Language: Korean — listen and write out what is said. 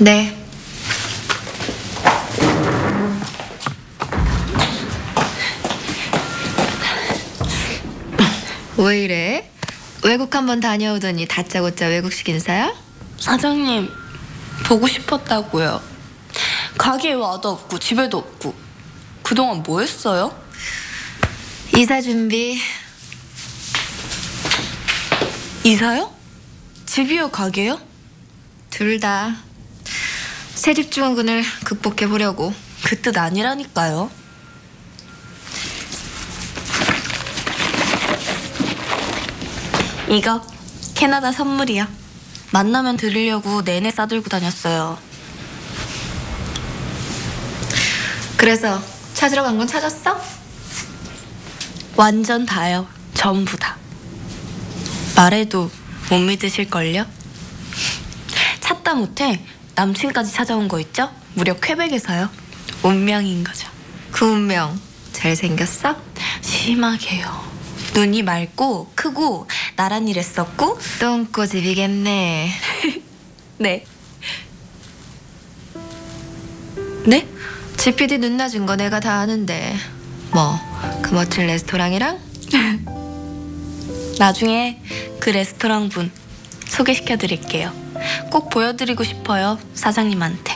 네. 왜 이래? 외국 한번 다녀오더니 다짜고짜 외국식 인사야? 사장님 보고 싶었다고요. 가게에 와도 없고 집에도 없고 그동안 뭐 했어요? 이사 준비. 이사요? 집이요 가게요? 둘 다. 새집 증후군을 극복해 보려고. 그 뜻 아니라니까요. 이거 캐나다 선물이야. 만나면 드리려고 내내 싸들고 다녔어요. 그래서 찾으러 간 건 찾았어? 완전 다요. 전부 다. 말해도 못 믿으실걸요? 찾다 못해 남친까지 찾아온 거 있죠? 무려 쾌백에서요. 운명인 거죠. 그 운명 잘생겼어? 심하게요. 눈이 맑고 크고 나란히 랬었고 똥꼬집이겠네. 네. 네? GPD 눈 낮은 거 내가 다 아는데. 뭐, 그 멋진 레스토랑이랑? 나중에 그 레스토랑 분 소개시켜 드릴게요. 꼭 보여드리고 싶어요, 사장님한테.